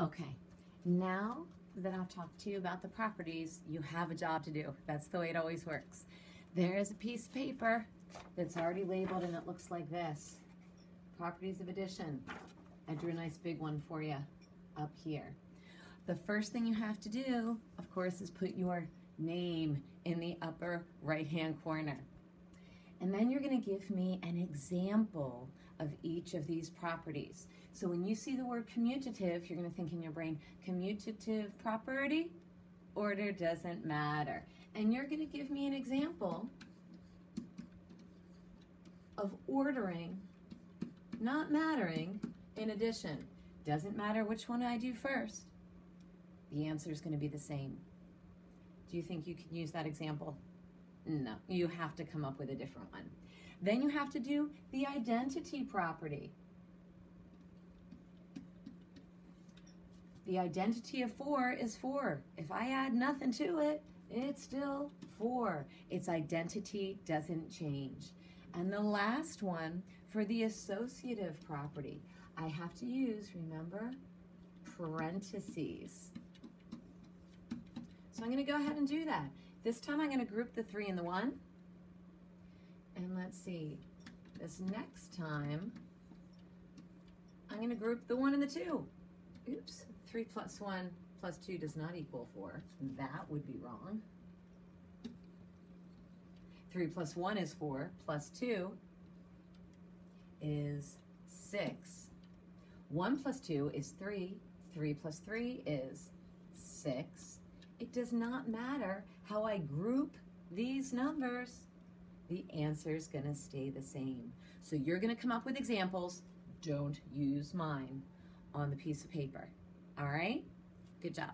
Okay, now that I've talked to you about the properties, you have a job to do. That's the way it always works. There is a piece of paper that's already labeled and it looks like this. Properties of addition. I drew a nice big one for you up here. The first thing you have to do, of course, is put your name in the upper right-hand corner. And then you're going to give me an example of each of these properties. So when you see the word commutative, you're going to think in your brain, commutative property, order doesn't matter. And you're going to give me an example of ordering, not mattering, in addition. Doesn't matter which one I do first. The answer is going to be the same. Do you think you can use that example? No, you have to come up with a different one. Then you have to do the identity property. The identity of 4 is 4. If I add nothing to it, it's still 4. Its identity doesn't change. And the last one, for the associative property, I have to use, remember, parentheses. So I'm going to go ahead and do that. This time I'm going to group the 3 and the 1. And let's see, this next time, I'm going to group the 1 and the 2. Oops, 3 plus 1 plus 2 does not equal 4. That would be wrong. 3 plus 1 is 4, plus 2 is 6. 1 plus 2 is 3. 3 plus 3 is 6. It does not matter how I group these numbers. The answer is going to stay the same. So you're going to come up with examples. Don't use mine on the piece of paper. All right? Good job.